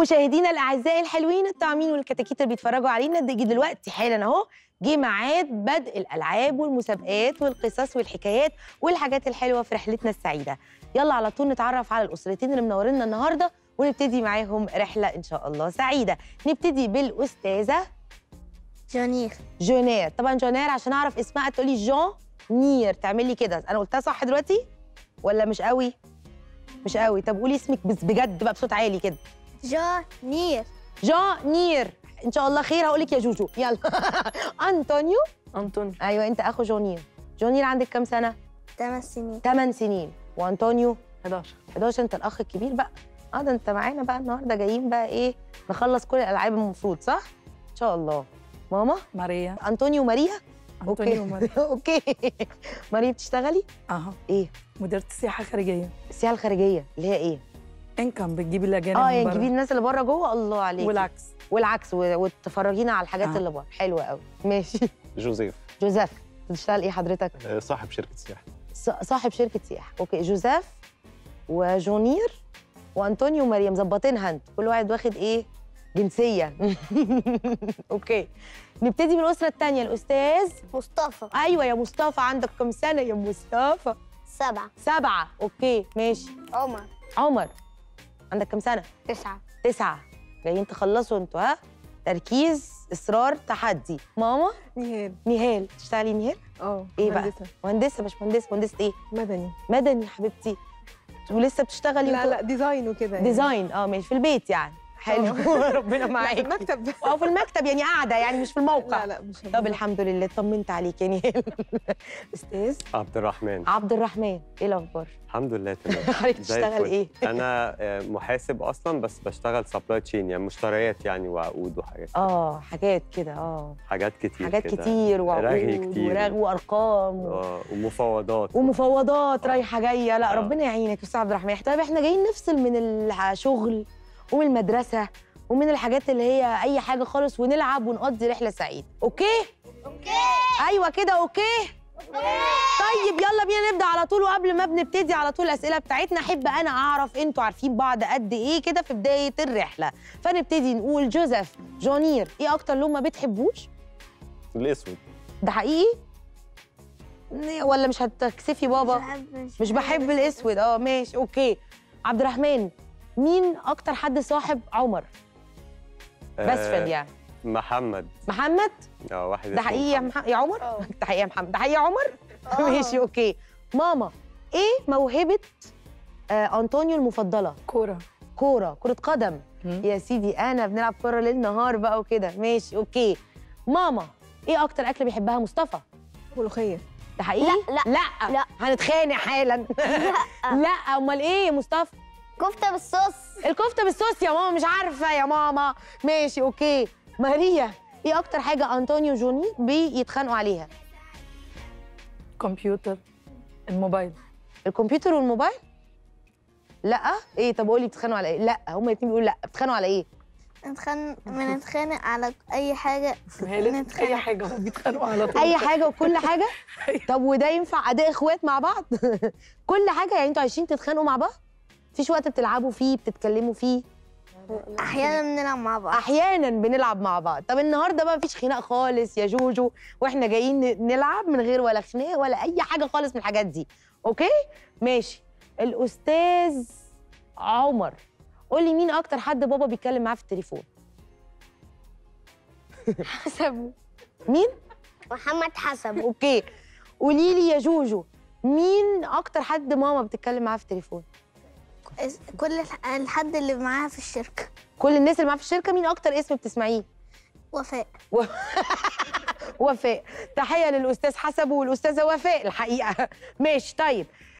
مشاهدينا الاعزاء الحلوين الطعمين والكتاكيت اللي بيتفرجوا علينا دي دلوقتي حالا اهو جه ميعاد بدء الألعاب والمسابقات والقصص والحكايات والحاجات الحلوة في رحلتنا السعيدة. يلا على طول نتعرف على الأسرتين اللي منورينا النهارده ونبتدي معاهم رحلة إن شاء الله سعيدة. نبتدي بالأستاذة جونير. جونير. طبعا جونير عشان أعرف اسمها تقولي جون نير تعملي كده. أنا قلتها صح دلوقتي؟ ولا مش قوي؟ مش قوي. طب قولي اسمك بس بجد بقى بصوت عالي كده. جونير. جون نير إن شاء الله خير. هقول لك يا جوجو. يلا. أنطونيو. أنطوني أيوه أنت أخو جونير. جونير عندك كام سنة؟ 8 سنين. 8 سنين. وأنطونيو؟ 11 11 أنت الأخ الكبير بقى. آه ده أنت معانا بقى النهارده. جايين بقى إيه؟ نخلص كل الألعاب المفروض صح؟ إن شاء الله. ماما؟ ماريا. أنطونيو وماريا؟ أنطوني وماريا. Okay. ماريا بتشتغلي؟ أها. إيه؟ مديرة السياحة الخارجية. السياحة الخارجية اللي هي إيه؟ إنكم بتجيب الأجانب آه يعني. تجيبي الناس اللي بره جوه الله عليك والعكس. والعكس وتفرجينا على الحاجات آه. اللي بره حلوة قوي ماشي. جوزيف. جوزيف بتشتغل إيه حضرتك؟ آه، صاحب شركة سياحة. ص- صاحب شركة سياحة. Okay جوزيف وجونير وأنطونيو وماريا مظبطينها أنت. كل واحد واخد إيه؟ جنسية. Okay. نبتدي من الأسرة الثانية الأستاذ؟ مصطفى. أيوه يا مصطفى. عندك كم سنة يا مصطفى؟ سبعة. سبعة. Okay ماشي. عمر. عمر. عندك كم سنة؟ تسعة. تسعة. جايين تخلصوا أنتوا ها؟ تركيز إصرار تحدي. ماما؟ نهال. نهال. تشتغلي نهال؟ آه بقى؟ مهندسة. مهندسة مش مهندسة. مهندسة إيه؟ مدني. مدني يا حبيبتي. ولسه بتشتغلي؟ لا وت- لا design وكده يعني. design. آه ماشي. في البيت يعني. حلو. ربنا لا في المكتب. أو في المكتب يعني قاعدة يعني مش في الموقع. لا لا مش طب الحمد لله طمنت عليك نهال أستاذ. عبد الرحمن. عبد الرحمن إيه الأخبار؟ الحمد لله تمام. حضرتك بتشتغل. إيه؟ أنا آه، محاسب أصلا بس بشتغل supply chain يعني مشتريات يعني وعقود وحاجات. آه حاجات كده آه. حاجات كتير حاجات كده. كتير وعقود رغي كتير. ورغ وأرقام. آه، ومفاوضات. ومفاوضات آه. رايحة جاية. لا آه. ربنا يعينك يا أستاذ عبد الرحمن. طيب إحنا جايين نفصل من الشغل ومن المدرسة ومن الحاجات اللي هي أي حاجة خالص ونلعب ونقضي رحلة سعيدة. Okay? Okay. أيوه كده okay? طيب يلا بينا نبدأ على طول. وقبل ما بنبتدي على طول الأسئلة بتاعتنا أحب أنا أعرف أنتوا عارفين بعض قد إيه كده في بداية الرحلة. فنبتدي نقول جوزيف جونير إيه أكتر لون ما بتحبوش؟ الأسود. ده حقيقي؟ ولا مش هتكسفي بابا؟ مش بحب الأسود. آه ماشي okay. عبد الرحمن مين أكتر حد صاحب عمر؟ best friend يعني. محمد. محمد؟ آه واحد ده حقيقي يا. مح... يا عمر؟ ده حقيقي يا محمد. ده حقيقي يا عمر؟ ماشي okay. ماما إيه موهبة آه أنطونيو المفضلة؟ كورة. كورة كرة قدم. يا سيدي أنا بنلعب كورة ليل نهار بقى وكده. ماشي okay. ماما إيه أكتر أكلة بيحبها مصطفى؟ ملوخية. ده حقيقي؟ لا، لا، لا. لا. هنتخانق حالا. لا أمال إيه يا مصطفى؟ كفتة بالصوص. الكفتة بالصوص يا ماما مش عارفة يا ماما. ماشي أوكي. ماريا إيه أكتر حاجة أنطونيو جوني بيتخانقوا عليها؟ كمبيوتر الموبايل. الكمبيوتر والموبايل؟ لأ. إيه طب قولي بتتخانقوا على إيه؟ لأ هما الاثنين بيقولوا لأ. بتتخانقوا على إيه؟ نتخن بنتخانق على أي نتخانق. حاجة هم بيتخانقوا على طول. أي حاجة وكل حاجة؟ طب وده ينفع أداء إخوات مع بعض؟ كل حاجة يعني أنتوا عايشين تتخانقوا مع بعض؟ مفيش وقت بتلعبوا فيه بتتكلموا فيه. أحيانا بنلعب مع بعض. أحيانا بنلعب مع بعض. طب النهارده بقى مفيش خناق خالص يا جوجو وإحنا جايين نلعب من غير ولا خناق ولا أي حاجة خالص من الحاجات دي. أوكي؟ ماشي. الأستاذ عمر قول لي مين أكتر حد بابا بيتكلم معاه في التليفون؟ حسب. مين؟ محمد حسب. أوكي. قولي لي يا جوجو مين أكتر حد ماما بتتكلم معاه في التليفون؟ كل الح- الحد اللي معاها في الشركة. كل الناس اللي معاه في الشركة مين أكتر اسم بتسمعيه؟ وفاء. وفاء. تحية للأستاذ حسب والأستاذة وفاء الحقيقة. ماشي طيب.